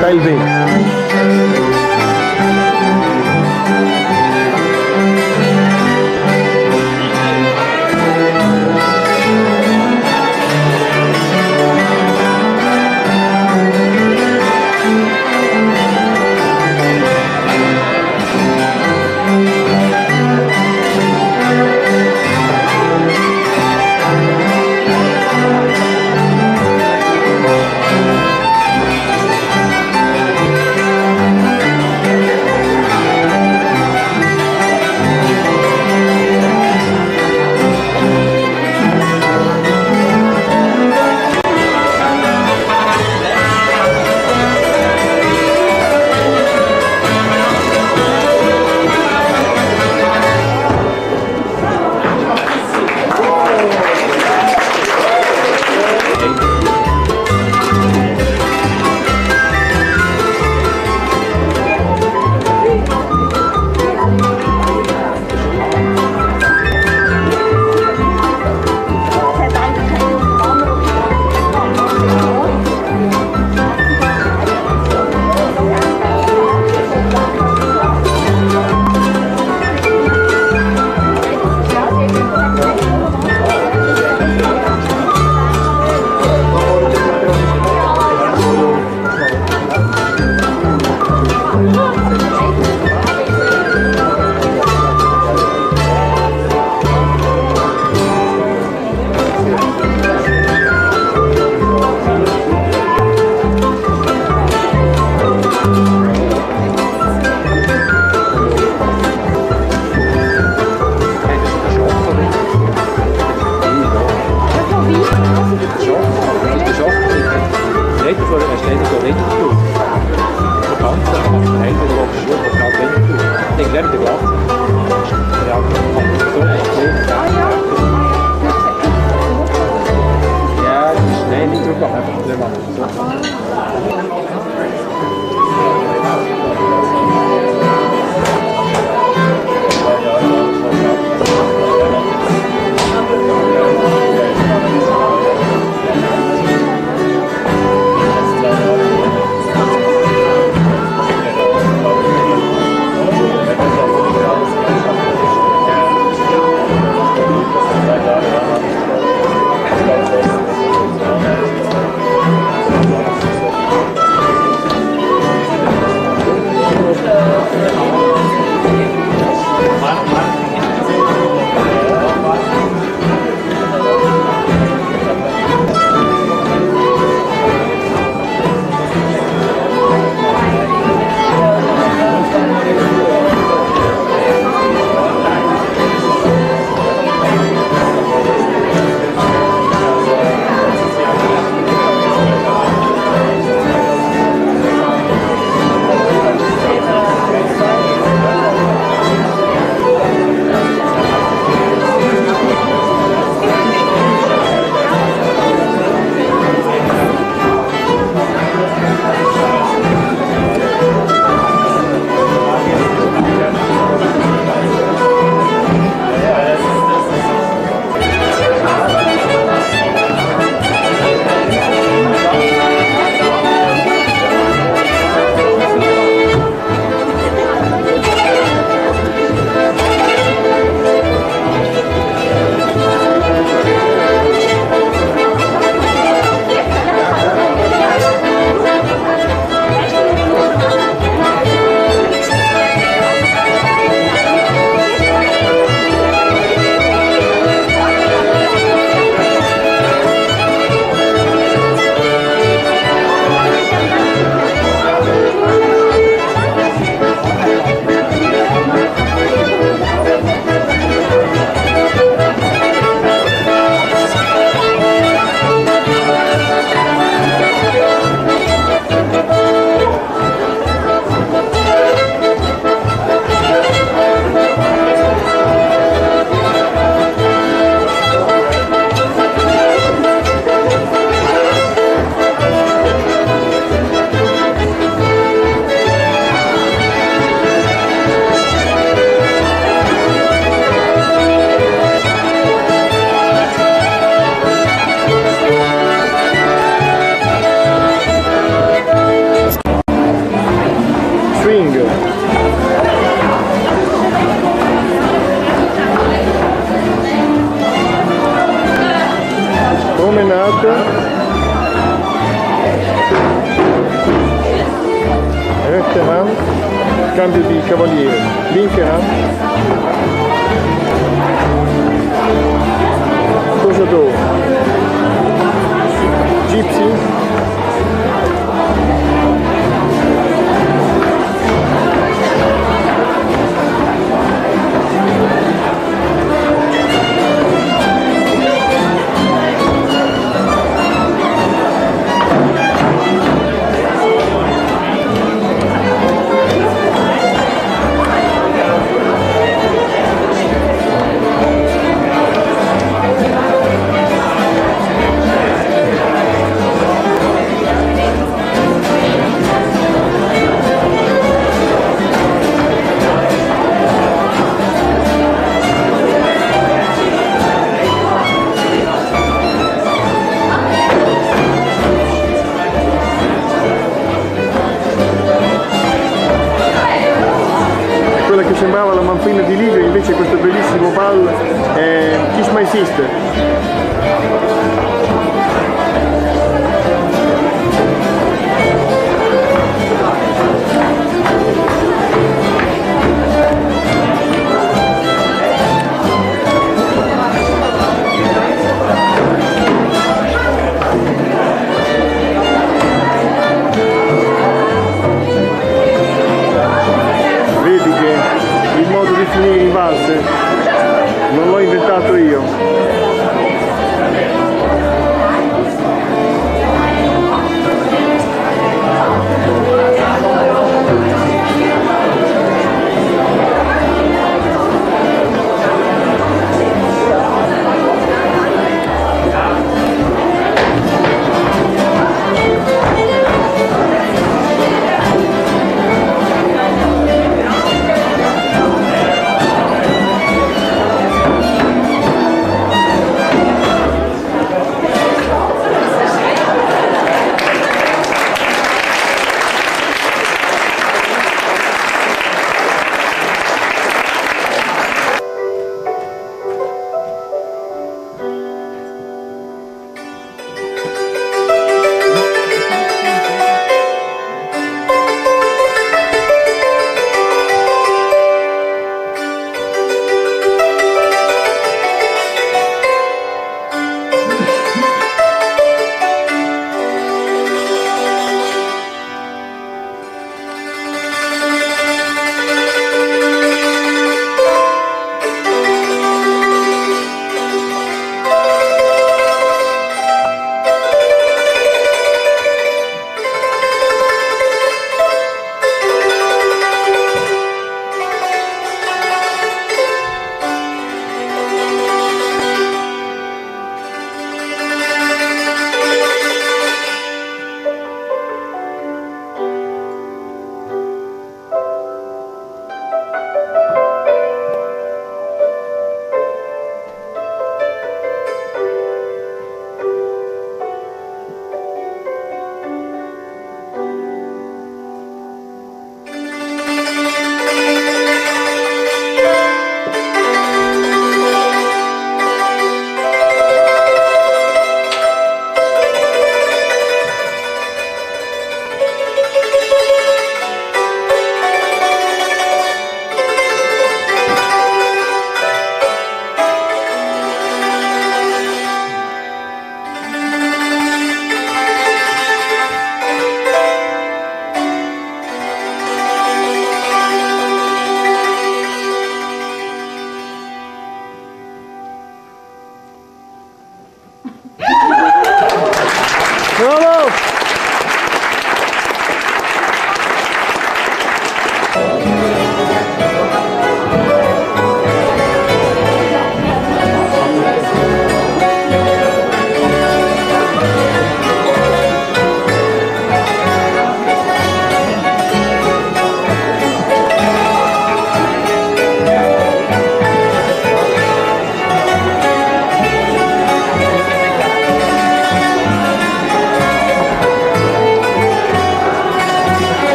Talvez. Rechterhand, cambio di cavaliere, linkerhand.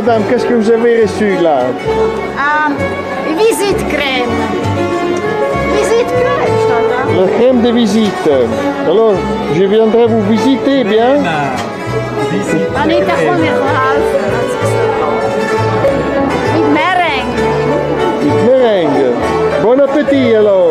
Madame, qu'est-ce que vous avez reçu là la visite crème. Visite crème, daar. La crème de visite. Alors, je viendrai vous visiter, bien gewoon weer geholpen. Met meringue. Mit Merengue. Bon appétit alors